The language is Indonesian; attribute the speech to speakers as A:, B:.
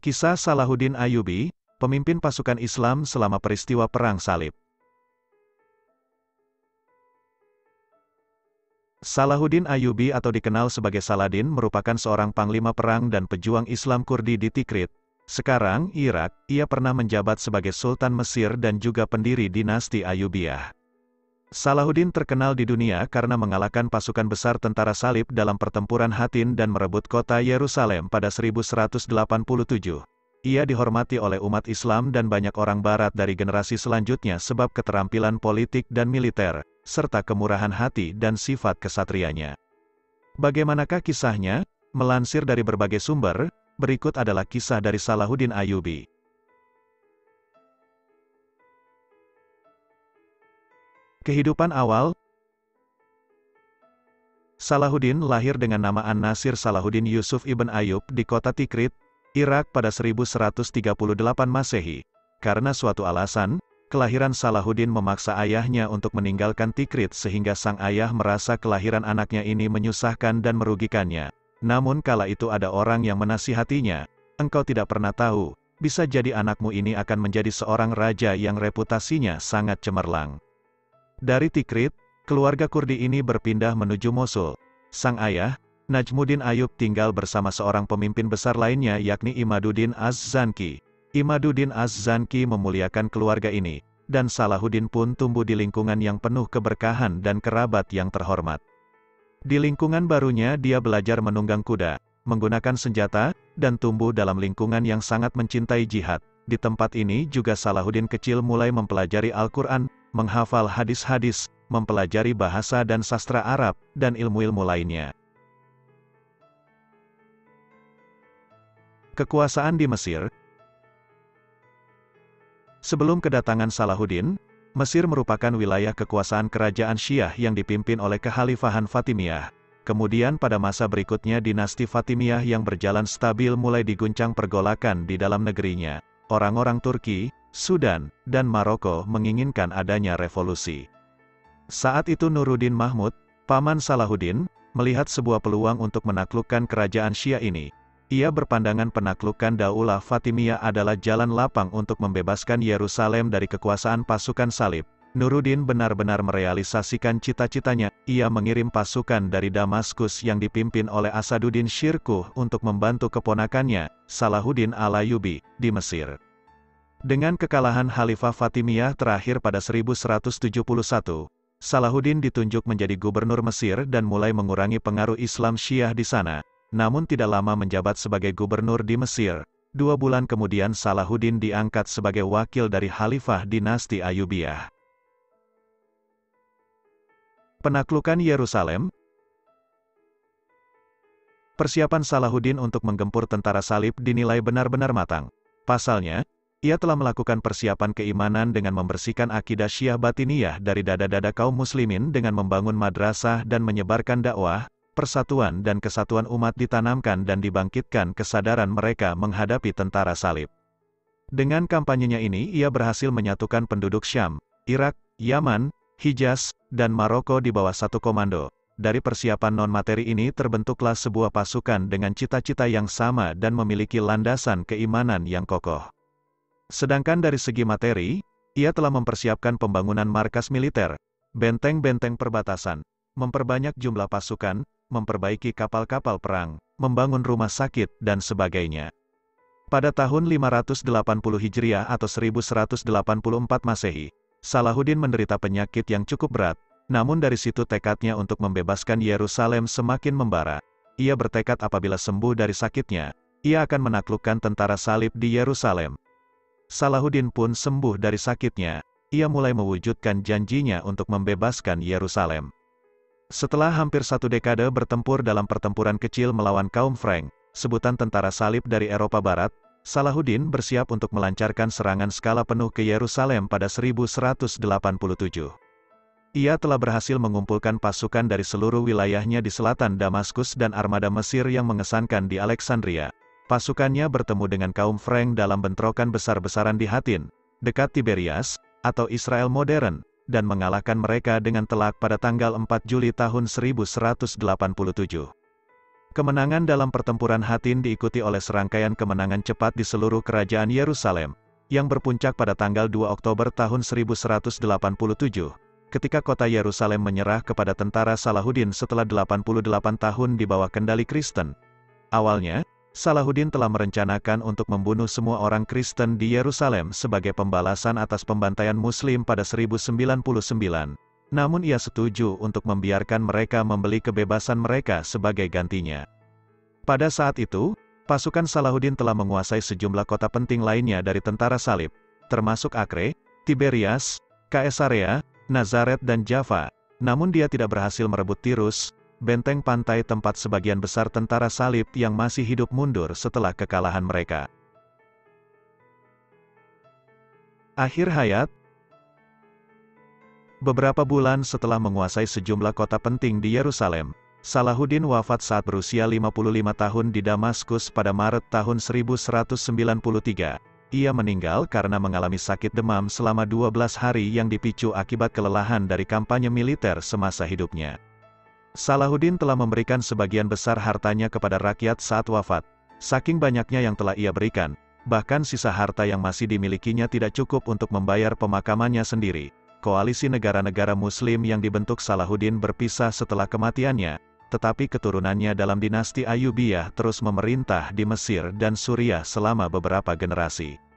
A: Kisah Salahuddin Ayyubi, pemimpin pasukan Islam selama peristiwa Perang Salib. Salahuddin Ayyubi atau dikenal sebagai Saladin merupakan seorang panglima perang dan pejuang Islam Kurdi di Tikrit. Sekarang, Irak, ia pernah menjabat sebagai Sultan Mesir dan juga pendiri dinasti Ayyubiyah. Salahuddin terkenal di dunia karena mengalahkan pasukan besar tentara salib dalam pertempuran Hatin dan merebut kota Yerusalem pada 1187. Ia dihormati oleh umat Islam dan banyak orang barat dari generasi selanjutnya sebab keterampilan politik dan militer, serta kemurahan hati dan sifat kesatrianya. Bagaimanakah kisahnya? Melansir dari berbagai sumber, berikut adalah kisah dari Salahuddin Ayyubi. Kehidupan awal Salahuddin lahir dengan nama An-Nasir Salahuddin Yusuf ibn Ayub di kota Tikrit, Irak pada 1138 Masehi. Karena suatu alasan, kelahiran Salahuddin memaksa ayahnya untuk meninggalkan Tikrit sehingga sang ayah merasa kelahiran anaknya ini menyusahkan dan merugikannya. Namun kala itu ada orang yang menasihatinya, engkau tidak pernah tahu, bisa jadi anakmu ini akan menjadi seorang raja yang reputasinya sangat cemerlang. Dari Tikrit, keluarga Kurdi ini berpindah menuju Mosul. Sang ayah, Najmuddin Ayub tinggal bersama seorang pemimpin besar lainnya yakni Imaduddin Az-Zanki. Imaduddin Az-Zanki memuliakan keluarga ini, dan Salahuddin pun tumbuh di lingkungan yang penuh keberkahan dan kerabat yang terhormat. Di lingkungan barunya dia belajar menunggang kuda, menggunakan senjata, dan tumbuh dalam lingkungan yang sangat mencintai jihad. Di tempat ini juga Salahuddin kecil mulai mempelajari Al-Quran, menghafal hadis-hadis, mempelajari bahasa dan sastra Arab, dan ilmu-ilmu lainnya. Kekuasaan di Mesir Sebelum kedatangan Salahuddin, Mesir merupakan wilayah kekuasaan kerajaan Syiah yang dipimpin oleh Kekhalifahan Fatimiyah. Kemudian pada masa berikutnya dinasti Fatimiyah yang berjalan stabil mulai diguncang pergolakan di dalam negerinya. Orang-orang Turki, Sudan, dan Maroko menginginkan adanya revolusi. Saat itu Nuruddin Mahmud, paman Salahuddin, melihat sebuah peluang untuk menaklukkan kerajaan Syiah ini. Ia berpandangan penaklukan Daulah Fatimiyah adalah jalan lapang untuk membebaskan Yerusalem dari kekuasaan pasukan salib. Nuruddin benar-benar merealisasikan cita-citanya, ia mengirim pasukan dari Damaskus yang dipimpin oleh Asaduddin Syirkuh untuk membantu keponakannya, Salahuddin Alayubi, di Mesir. Dengan kekalahan Khalifah Fatimiyah terakhir pada 1171, Salahuddin ditunjuk menjadi gubernur Mesir dan mulai mengurangi pengaruh Islam Syiah di sana. Namun tidak lama menjabat sebagai gubernur di Mesir. Dua bulan kemudian Salahuddin diangkat sebagai wakil dari Khalifah dinasti Ayubiyah. Penaklukan Yerusalem Persiapan Salahuddin untuk menggempur tentara salib dinilai benar-benar matang. Pasalnya, ia telah melakukan persiapan keimanan dengan membersihkan akidah syiah batiniyah dari dada-dada kaum muslimin dengan membangun madrasah dan menyebarkan dakwah, persatuan dan kesatuan umat ditanamkan dan dibangkitkan kesadaran mereka menghadapi tentara salib. Dengan kampanyenya ini ia berhasil menyatukan penduduk Syam, Irak, Yaman, Hijaz, dan Maroko di bawah satu komando. Dari persiapan non-materi ini terbentuklah sebuah pasukan dengan cita-cita yang sama dan memiliki landasan keimanan yang kokoh. Sedangkan dari segi materi, ia telah mempersiapkan pembangunan markas militer, benteng-benteng perbatasan, memperbanyak jumlah pasukan, memperbaiki kapal-kapal perang, membangun rumah sakit, dan sebagainya. Pada tahun 580 Hijriah atau 1184 Masehi, Salahuddin menderita penyakit yang cukup berat, namun dari situ tekadnya untuk membebaskan Yerusalem semakin membara. Ia bertekad apabila sembuh dari sakitnya, ia akan menaklukkan tentara salib di Yerusalem, Salahuddin pun sembuh dari sakitnya, ia mulai mewujudkan janjinya untuk membebaskan Yerusalem. Setelah hampir satu dekade bertempur dalam pertempuran kecil melawan kaum Frank, sebutan tentara salib dari Eropa Barat, Salahuddin bersiap untuk melancarkan serangan skala penuh ke Yerusalem pada 1187. Ia telah berhasil mengumpulkan pasukan dari seluruh wilayahnya di selatan Damaskus dan armada Mesir yang mengesankan di Alexandria, Pasukannya bertemu dengan kaum Frank dalam bentrokan besar-besaran di Hatin, dekat Tiberias, atau Israel modern, dan mengalahkan mereka dengan telak pada tanggal 4 Juli tahun 1187. Kemenangan dalam pertempuran Hatin diikuti oleh serangkaian kemenangan cepat di seluruh kerajaan Yerusalem, yang berpuncak pada tanggal 2 Oktober tahun 1187, ketika kota Yerusalem menyerah kepada tentara Salahuddin setelah 88 tahun di bawah kendali Kristen. Awalnya, Salahuddin telah merencanakan untuk membunuh semua orang Kristen di Yerusalem sebagai pembalasan atas pembantaian Muslim pada 1099. Namun ia setuju untuk membiarkan mereka membeli kebebasan mereka sebagai gantinya. Pada saat itu, pasukan Salahuddin telah menguasai sejumlah kota penting lainnya dari tentara salib, termasuk Acre, Tiberias, Caesarea, Nazaret dan Java. Namun dia tidak berhasil merebut Tirus, benteng pantai tempat sebagian besar tentara salib yang masih hidup mundur setelah kekalahan mereka. Akhir hayat Beberapa bulan setelah menguasai sejumlah kota penting di Yerusalem, Salahuddin wafat saat berusia 55 tahun di Damaskus pada Maret tahun 1193. Ia meninggal karena mengalami sakit demam selama 12 hari yang dipicu akibat kelelahan dari kampanye militer semasa hidupnya. Salahuddin telah memberikan sebagian besar hartanya kepada rakyat saat wafat. Saking banyaknya yang telah ia berikan, bahkan sisa harta yang masih dimilikinya tidak cukup untuk membayar pemakamannya sendiri. Koalisi negara-negara muslim yang dibentuk Salahuddin berpisah setelah kematiannya, tetapi keturunannya dalam dinasti Ayyubiyah terus memerintah di Mesir dan Suriah selama beberapa generasi.